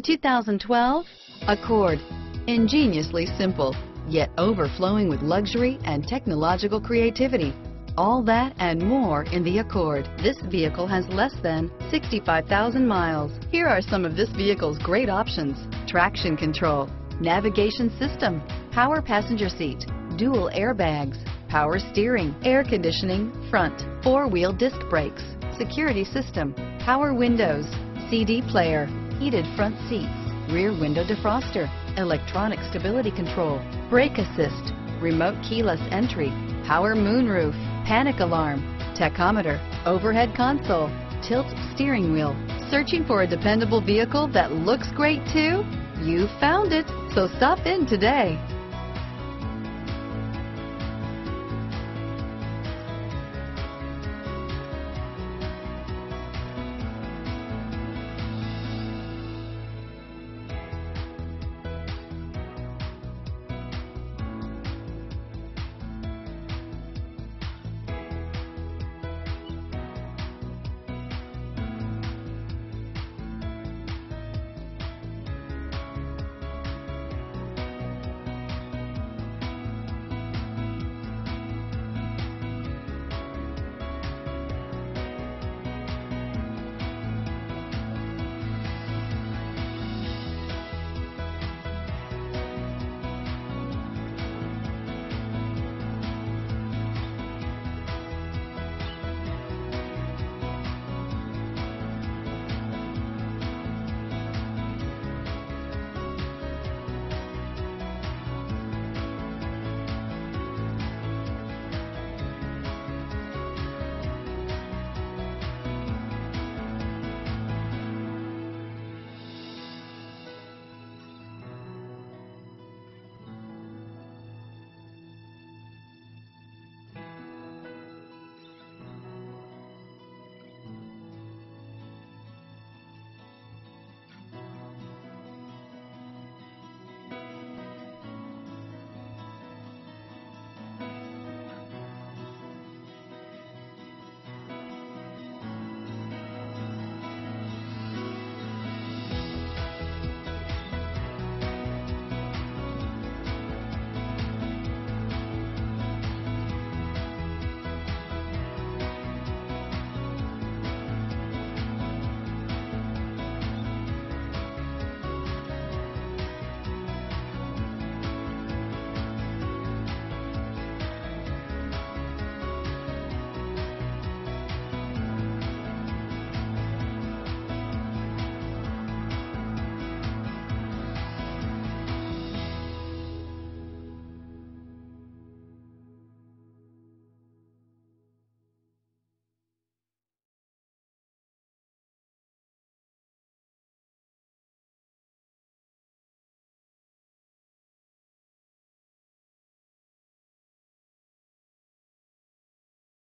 2012 Accord. Ingeniously simple, yet overflowing with luxury and technological creativity. All that and more in the Accord. This vehicle has less than 65,000 miles. Here are some of this vehicle's great options. Traction control, navigation system, power passenger seat, dual airbags, power steering, air conditioning, front, four-wheel disc brakes, security system, power windows, CD player, heated front seats, rear window defroster, electronic stability control, brake assist, remote keyless entry, power moonroof, panic alarm, tachometer, overhead console, tilt steering wheel. Searching for a dependable vehicle that looks great too? You found it, so stop in today.